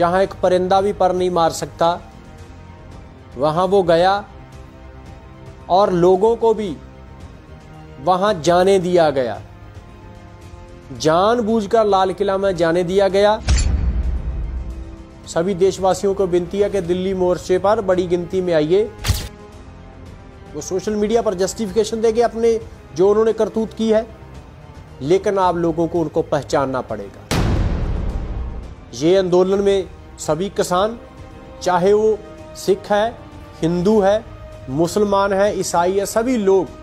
जहाँ एक परिंदा भी पर नहीं मार सकता, वहाँ वो गया और लोगों को भी वहाँ जाने दिया गया। जानबूझकर लाल किला में जाने दिया गया। सभी देशवासियों को विनती है कि दिल्ली मोर्चे पर बड़ी गिनती में आइए। वो सोशल मीडिया पर जस्टिफिकेशन देंगे अपने, जो उन्होंने करतूत की है, लेकिन आप लोगों को उनको पहचानना पड़ेगा। ये आंदोलन में सभी किसान, चाहे वो सिख है, हिंदू है, मुसलमान है, ईसाई है, सभी लोग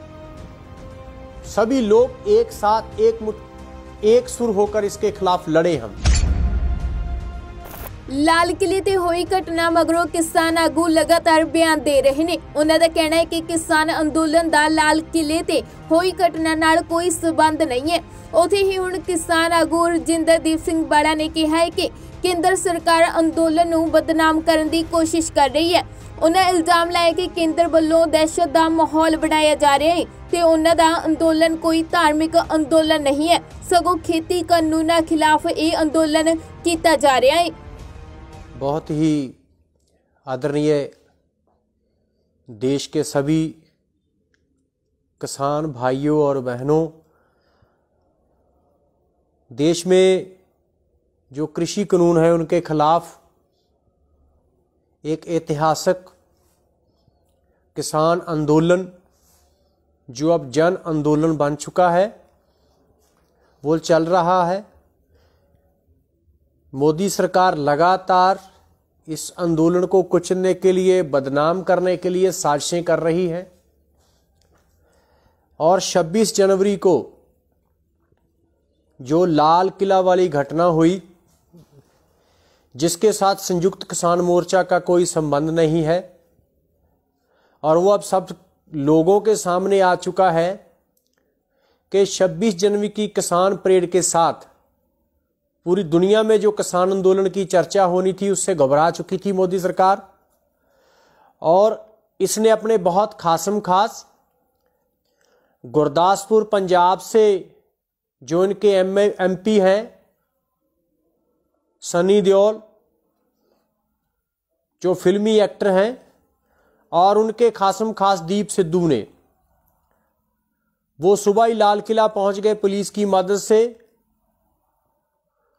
सभी लोग एक साथ एक मुठ, एक सुर होकर इसके खिलाफ लड़े हम। ਲਾਲ ਕਿਲੇ ਤੇ ਹੋਈ ਘਟਨਾ ਮਗਰੋਂ ਕਿਸਾਨ ਆਗੂ ਲਗਾਤਾਰ ਬਿਆਨ ਦੇ ਰਹੇ ਨੇ। ਉਹਨਾਂ ਦਾ ਕਹਿਣਾ ਹੈ ਕਿ ਕਿਸਾਨ ਅੰਦੋਲਨ ਦਾ ਲਾਲ ਕਿਲੇ ਤੇ ਹੋਈ ਘਟਨਾ ਨਾਲ ਕੋਈ ਸਬੰਧ ਨਹੀਂ ਹੈ। ਉਥੇ ਹੀ ਹੁਣ ਕਿਸਾਨ ਆਗੂ ਰਜਿੰਦਰਦੀਪ ਸਿੰਘ ਬਾੜਾ ਨੇ ਕਿਹਾ ਹੈ ਕਿ ਕੇਂਦਰ ਸਰਕਾਰ ਅੰਦੋਲਨ ਨੂੰ ਬਦਨਾਮ ਕਰਨ ਦੀ ਕੋਸ਼ਿਸ਼ ਕਰ ਰਹੀ ਹੈ। ਉਹਨਾਂ ਇਲਜ਼ਾਮ ਲਾਇਆ ਕਿ ਕੇਂਦਰ ਵੱਲੋਂ ਦਹਿਸ਼ਤ ਦਾ ਮਾਹੌਲ ਬਣਾਇਆ ਜਾ ਰਿਹਾ ਹੈ ਤੇ ਉਹਨਾਂ ਦਾ ਅੰਦੋਲਨ ਕੋਈ ਧਾਰਮਿਕ ਅੰਦੋਲਨ ਨਹੀਂ ਹੈ। ਸਗੋਂ ਖੇਤੀ ਕਾਨੂੰਨਾਂ ਖਿਲਾਫ ਇਹ ਅੰਦੋਲਨ ਕੀਤਾ ਜਾ ਰਿਹਾ ਹੈ। बहुत ही आदरणीय देश के सभी किसान भाइयों और बहनों, देश में जो कृषि कानून है उनके खिलाफ एक ऐतिहासिक किसान आंदोलन, जो अब जन आंदोलन बन चुका है, वो चल रहा है। मोदी सरकार लगातार इस आंदोलन को कुचलने के लिए, बदनाम करने के लिए साजिशें कर रही है। और 26 जनवरी को जो लाल किला वाली घटना हुई, जिसके साथ संयुक्त किसान मोर्चा का कोई संबंध नहीं है, और वो अब सब लोगों के सामने आ चुका है कि 26 जनवरी की किसान परेड के साथ पूरी दुनिया में जो किसान आंदोलन की चर्चा होनी थी, उससे घबरा चुकी थी मोदी सरकार। और इसने अपने बहुत खासम खास गुरदासपुर, पंजाब से जो इनके एम पी हैं, सनी देओल, जो फिल्मी एक्टर हैं, और उनके खासम खास दीप सिद्धू ने, वो सुबह ही लाल किला पहुँच गए पुलिस की मदद से।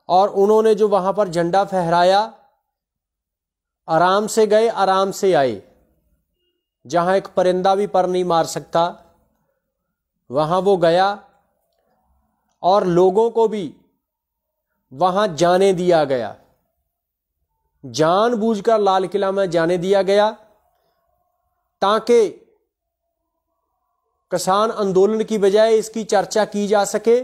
और उन्होंने जो वहाँ पर झंडा फहराया, आराम से गए, आराम से आए। जहाँ एक परिंदा भी पर नहीं मार सकता, वहाँ वो गया और लोगों को भी वहाँ जाने दिया गया। जानबूझकर लाल किला में जाने दिया गया, ताकि किसान आंदोलन की बजाय इसकी चर्चा की जा सके।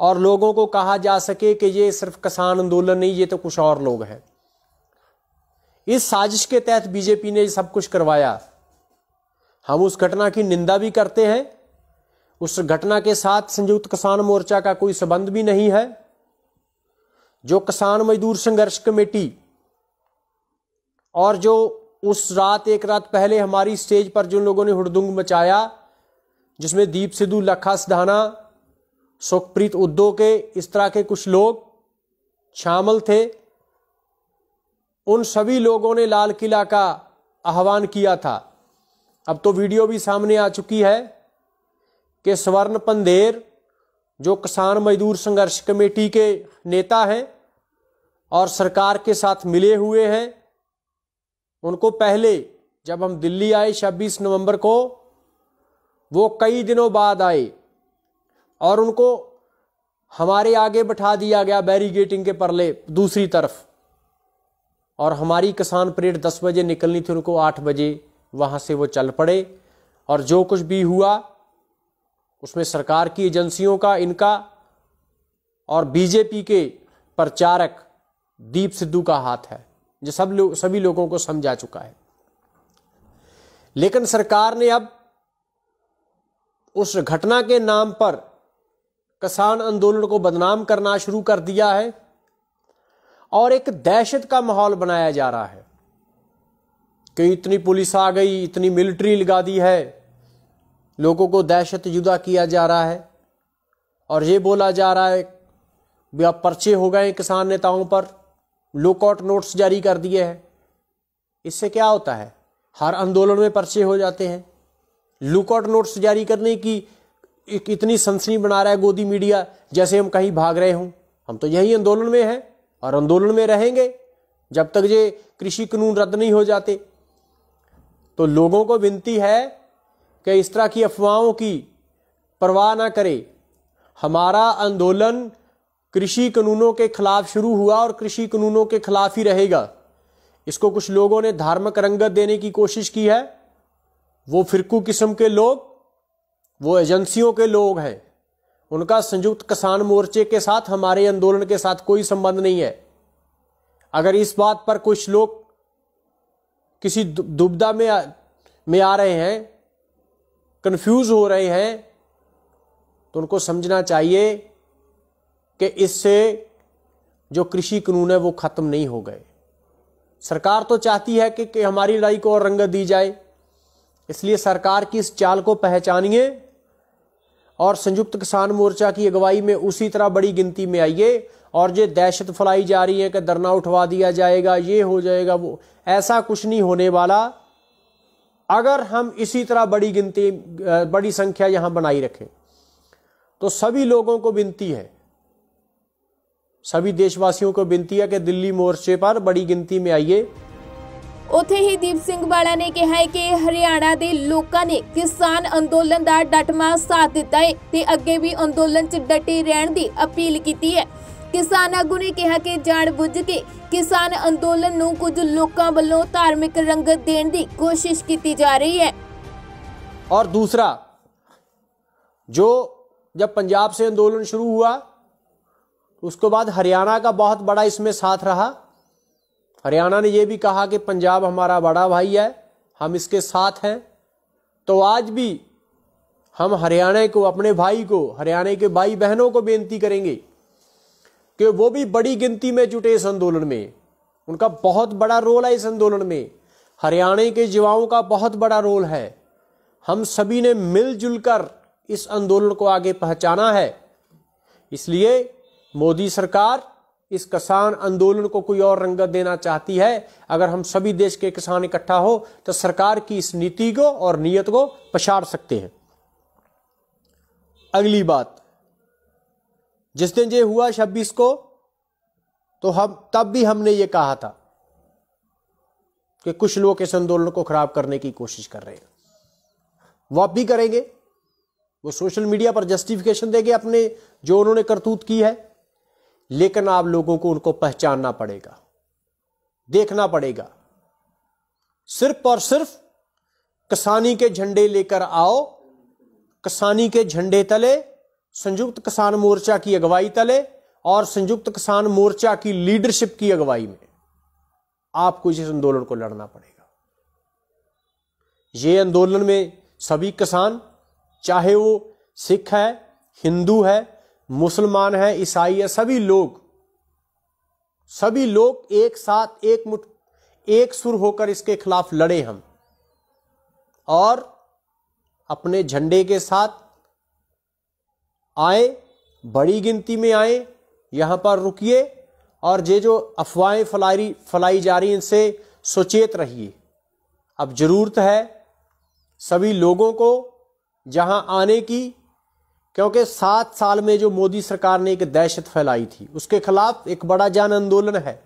और लोगों को कहा जा सके कि ये सिर्फ़ किसान आंदोलन नहीं, ये तो कुछ और लोग हैं। इस साजिश के तहत बीजेपी ने सब कुछ करवाया। हम उस घटना की निंदा भी करते हैं। उस घटना के साथ संयुक्त किसान मोर्चा का कोई संबंध भी नहीं है। जो किसान मजदूर संघर्ष कमेटी और जो उस रात, एक रात पहले हमारी स्टेज पर जिन लोगों ने हुड़दुंग मचाया, जिसमें दीप सिद्धू, लखा सिधाना सुखप्रीत उद्धव के इस तरह के कुछ लोग शामिल थे। उन सभी लोगों ने लाल किला का आह्वान किया था। अब तो वीडियो भी सामने आ चुकी है कि स्वर्ण पंदेर जो किसान मजदूर संघर्ष कमेटी के नेता हैं और सरकार के साथ मिले हुए हैं, उनको पहले जब हम दिल्ली आए 26 नवंबर को, वो कई दिनों बाद आए। और उनको हमारे आगे बैठा दिया गया बैरिगेटिंग के परले दूसरी तरफ़। और हमारी किसान परेड 10 बजे निकलनी थी, उनको 8 बजे वहाँ से वो चल पड़े। और जो कुछ भी हुआ, उसमें सरकार की एजेंसियों का, इनका और बीजेपी के प्रचारक दीप सिद्धू का हाथ है, जो सब लोग सभी लोगों को समझा चुका है। लेकिन सरकार ने अब उस घटना के नाम पर किसान आंदोलन को बदनाम करना शुरू कर दिया है और एक दहशत का माहौल बनाया जा रहा है कि इतनी पुलिस आ गई, इतनी मिलिट्री लगा दी है, लोगों को दहशत जुदा किया जा रहा है। और ये बोला जा रहा है भी अब पर्चे हो गए किसान नेताओं पर, लुकआउट नोट्स जारी कर दिए हैं। इससे क्या होता है? हर आंदोलन में पर्चे हो जाते हैं। लुकआउट नोट्स जारी करने की एक इतनी सनसनी बना रहा है गोदी मीडिया, जैसे हम कहीं भाग रहे हों। हम तो यही आंदोलन में हैं और आंदोलन में रहेंगे, जब तक ये कृषि कानून रद्द नहीं हो जाते। तो लोगों को विनती है कि इस तरह की अफवाहों की परवाह ना करे। हमारा आंदोलन कृषि कानूनों के खिलाफ शुरू हुआ और कृषि कानूनों के खिलाफ ही रहेगा। इसको कुछ लोगों ने धार्मिक रंगत देने की कोशिश की है। वो फिरकू किस्म के लोग वो एजेंसियों के लोग हैं। उनका संयुक्त किसान मोर्चे के साथ हमारे आंदोलन के साथ कोई संबंध नहीं है। अगर इस बात पर कुछ लोग किसी दुविधा में आ, में आ रहे हैं कंफ्यूज हो रहे हैं तो उनको समझना चाहिए कि इससे जो कृषि कानून है वो खत्म नहीं हो गए। सरकार तो चाहती है कि, कि हमारी लड़ाई को और रंगत दी जाए। इसलिए सरकार की इस चाल को पहचानिए। और संयुक्त किसान मोर्चा की अगुवाई में उसी तरह बड़ी गिनती में आइए और ये दहशत फैलाई जा रही है कि धरना उठवा दिया जाएगा, ये हो जाएगा, वो, ऐसा कुछ नहीं होने वाला। अगर हम इसी तरह बड़ी गिनती, बड़ी संख्या यहाँ बनाई रखें तो सभी लोगों को विनती है, सभी देशवासियों को विनती है कि दिल्ली मोर्चे पर बड़ी गिनती में आइए। ਉੱਥੇ ਹੀ ਦੀਪ ਸਿੰਘ ਵਾਲਾ ਨੇ ਕਿਹਾ ਹੈ ਕਿ ਹਰਿਆਣਾ ਦੇ ਲੋਕਾਂ ਨੇ ਕਿਸਾਨ ਅੰਦੋਲਨ ਦਾ ਡਟਮਾ ਸਾਥ ਦਿੱਤਾ ਹੈ ਤੇ ਅੱਗੇ ਵੀ ਅੰਦੋਲਨ 'ਚ ਡਟੇ ਰਹਿਣ ਦੀ ਅਪੀਲ ਕੀਤੀ ਹੈ ਕਿਸਾਨ ਆਗੂ ਨੇ ਕਿਹਾ ਕਿ ਜਾਣ ਬੁੱਝ ਕੇ ਕਿਸਾਨ ਅੰਦੋਲਨ ਨੂੰ ਕੁਝ ਲੋਕਾਂ ਵੱਲੋਂ ਧਾਰਮਿਕ ਰੰਗਤ ਦੇਣ ਦੀ ਕੋਸ਼ਿਸ਼ ਕੀਤੀ ਜਾ ਰਹੀ ਹੈ और दूसरा जो जब पंजाब से आंदोलन शुरू हुआ उसके बाद हरियाणा का बहुत बड़ा इसमें साथ रहा हरियाणा ने यह भी कहा कि पंजाब हमारा बड़ा भाई है, हम इसके साथ हैं। तो आज भी हम हरियाणा को, अपने भाई को, हरियाणा के भाई बहनों को बेनती करेंगे कि वो भी बड़ी गिनती में जुटे इस आंदोलन में। उनका बहुत बड़ा रोल है इस आंदोलन में। हरियाणा के युवाओं का बहुत बड़ा रोल है। हम सभी ने मिलजुल कर इस आंदोलन को आगे पहचाना है। इसलिए मोदी सरकार इस किसान आंदोलन को कोई और रंगत देना चाहती है? अगर हम सभी देश के किसान इकट्ठा हो तो सरकार की इस नीति को और नीयत को पछाड़ सकते हैं। अगली बात। जिस दिन ये हुआ छब्बीस को तो हम, तब भी हमने ये कहा था कि कुछ लोग इस आंदोलन को खराब करने की कोशिश कर रहे हैं। वो अब भी करेंगे। वो सोशल मीडिया पर जस्टिफिकेशन देंगे अपने, जो उन्होंने करतूत की है लेकिन आप लोगों को उनको पहचानना पड़ेगा, देखना पड़ेगा। सिर्फ़ और सिर्फ़ किसानी के झंडे लेकर आओ, किसानी के झंडे तले, संयुक्त किसान मोर्चा की अगुवाई तले और संयुक्त किसान मोर्चा की लीडरशिप की अगुवाई में आपको इस आंदोलन को लड़ना पड़ेगा। ये आंदोलन में सभी किसान, चाहे वो सिख है, हिंदू है मुसलमान है, ईसाई है, सभी लोग सभी लोग एक साथ, एक मुठ, एक सुर होकर इसके खिलाफ लड़े हम। और अपने झंडे के साथ आए, बड़ी गिनती में आए, यहाँ पर रुकिए और ये जो अफवाहें फलाई फलाई जा रही इनसे सुचेत रहिए। अब ज़रूरत है सभी लोगों को जहाँ आने की क्योंकि सात साल में जो मोदी सरकार ने एक दहशत फैलाई थी, उसके खिलाफ एक बड़ा जन आंदोलन है।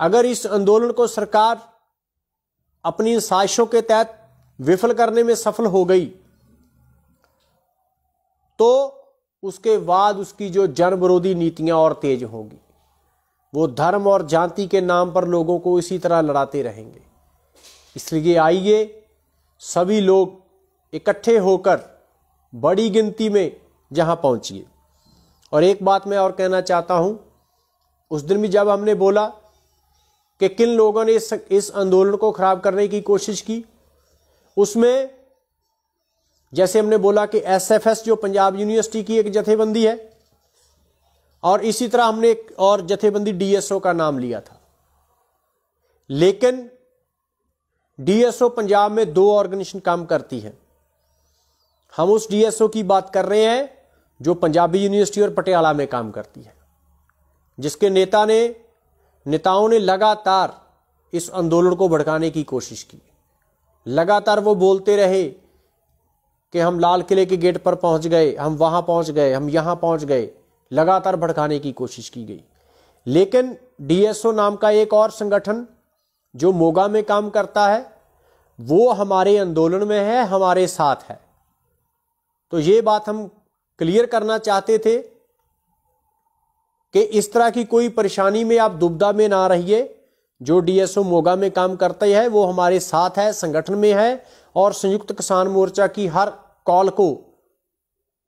अगर इस आंदोलन को सरकार अपनी साजिशों के तहत विफल करने में सफल हो गई तो उसके बाद उसकी जो जन विरोधी नीतियाँ और तेज होंगी। वो धर्म और जाति के नाम पर लोगों को इसी तरह लड़ाते रहेंगे। इसलिए आइए सभी लोग इकट्ठे होकर बड़ी गिनती में जहाँ पहुंचिए। और एक बात मैं और कहना चाहता हूँ उस दिन भी जब हमने बोला कि किन लोगों ने इस, इस आंदोलन को खराब करने की कोशिश की उसमें जैसे हमने बोला कि एसएफएस जो पंजाब यूनिवर्सिटी की एक जथेबंदी है और इसी तरह हमने एक और जथेबंदी डीएसओ का नाम लिया था। लेकिन डीएसओ पंजाब में दो ऑर्गेनाइजेशन काम करती है। हम उस डीएसओ की बात कर रहे हैं जो पंजाबी यूनिवर्सिटी और पटियाला में काम करती है, जिसके नेता ने, नेताओं ने लगातार इस आंदोलन को भड़काने की कोशिश की। लगातार वो बोलते रहे कि हम लाल किले के गेट पर पहुँच गए, हम वहाँ पहुँच गए, हम यहाँ पहुँच गए, लगातार भड़काने की कोशिश की गई। लेकिन डीएसओ नाम का एक और संगठन जो मोगा में काम करता है, वो हमारे आंदोलन में है, हमारे साथ है। तो ये बात हम क्लियर करना चाहते थे कि इस तरह की कोई परेशानी में आप दुबदा में ना रहिए। जो डीएसओ मोगा में काम करते हैं, वो हमारे साथ है, संगठन में है और संयुक्त किसान मोर्चा की हर कॉल को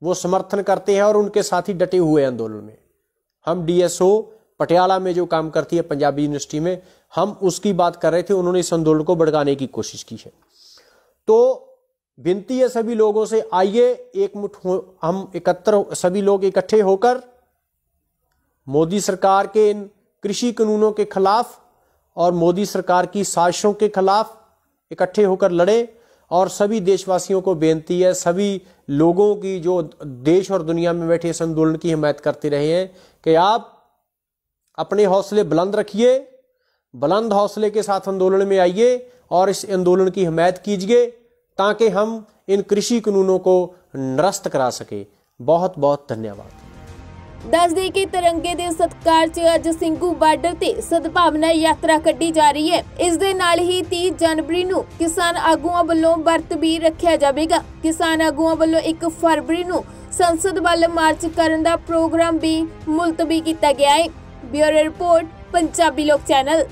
वो समर्थन करते हैं और उनके साथ ही डटे हुए आंदोलन में। हम डीएसओ पटियाला में जो काम करती है, पंजाबी यूनिवर्सिटी में, हम उसकी बात कर रहे थे, उन्होंने इस आंदोलन को भड़काने की कोशिश की है। तो विनती है सभी लोगों से, आइए एक मुठ हम एकत्र सभी लोग इकट्ठे होकर मोदी सरकार के इन कृषि कानूनों के खिलाफ और मोदी सरकार की साजिशों के खिलाफ इकट्ठे होकर लड़े। और सभी देशवासियों को बेनती है, सभी लोगों की जो देश और दुनिया में बैठे इस आंदोलन की हिमायत करते रहे हैं कि आप अपने हौसले बुलंद रखिए, बुलंद हौसले के साथ आंदोलन में आइए और इस आंदोलन की हिमायत कीजिए। ताकि हम इन कृषि कानूनों को निरस्त करा सके बहुत बहुत धन्यवाद ਦੱਸ ਦੇ ਕਿ ਤਿਰੰਗੇ ਦੇ ਸਤਕਾਰ 'ਚ ਅੱਜ ਸਿੰਘੂ ਬਾਰਡਰ ਤੇ ਸਦਭਾਵਨਾ ਯਾਤਰਾ ਕੱਢੀ ਜਾ ਰਹੀ ਹੈ ਇਸ ਦੇ ਨਾਲ ਹੀ 30 ਜਨਵਰੀ ਨੂੰ ਕਿਸਾਨ ਆਗੂਆਂ ਵੱਲੋਂ ਵਰਤ ਵੀ ਰੱਖਿਆ ਜਾਵੇਗਾ ਕਿਸਾਨ ਆਗੂਆਂ ਵੱਲੋਂ 1 ਫਰਵਰੀ ਨੂੰ ਸੰਸਦ ਵੱਲ ਮਾਰਚ ਕਰਨ ਦਾ ਪ੍ਰੋਗਰਾਮ ਵੀ ਮੁਲਤਵੀ ਕੀਤਾ ਗਿਆ ਹੈ ਬਿਊਰੋ ਰਿਪੋਰਟ ਪੰਜਾਬੀ ਲੋਕ ਚੈਨਲ